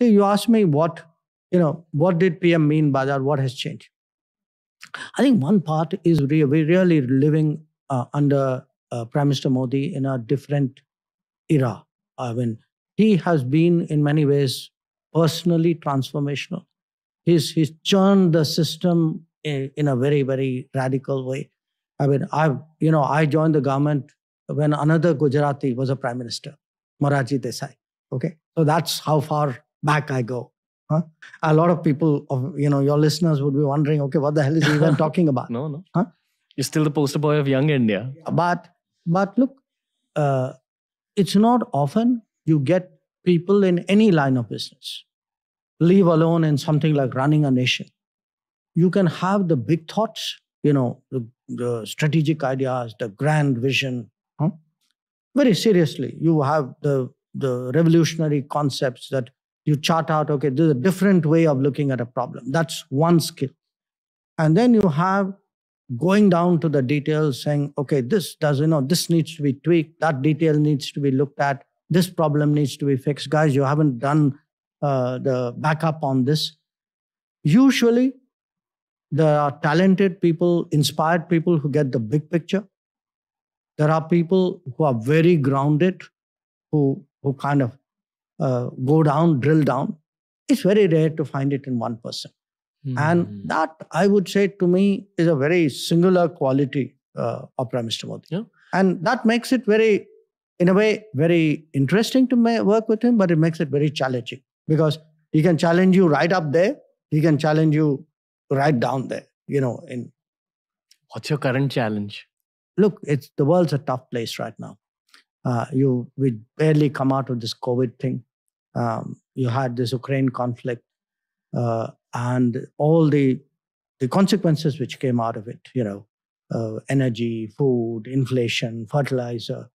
You asked me what, you know, what did PM mean by that? What has changed? I think one part is re- we're really living uh, under uh, Prime Minister Modi in a different era. I mean, he has been in many ways personally transformational. He's he's churned the system in, in a very very radical way. I mean, I you know I joined the government when another Gujarati was a prime minister, Morarji Desai. Okay, so that's how far back I go. Huh? A lot of people, of you know, your listeners would be wondering, okay, what the hell is he even talking about? No, no. Huh? You're still the poster boy of young India. But but look, uh, it's not often you get people in any line of business, leave alone in something like running a nation. You can have the big thoughts, you know, the, the strategic ideas, the grand vision. Huh? Very seriously, you have the the revolutionary concepts that you chart out. Okay, there's a different way of looking at a problem. That's one skill, and then you have going down to the details saying okay this does you know this needs to be tweaked that detail needs to be looked at this problem needs to be fixed guys you haven't done uh, the backup on this usually there are talented people inspired people who get the big picture there are people who are very grounded who who kind of uh, go down drill down it's very rare to find it in one person and Hmm. that, I would say, to me, is a very singular quality uh, of Prime Minister Modi. Yeah. And that makes it very, in a way, very interesting to ma- work with him, but it makes it very challenging because he can challenge you right up there, he can challenge you right down there. You know, in What's your current challenge? look, it's the world's a tough place right now. Uh, you we barely come out of this COVID thing. Um, you had this Ukraine conflict, uh, and all the the consequences which came out of it. You know, uh, energy, food, inflation, fertilizer.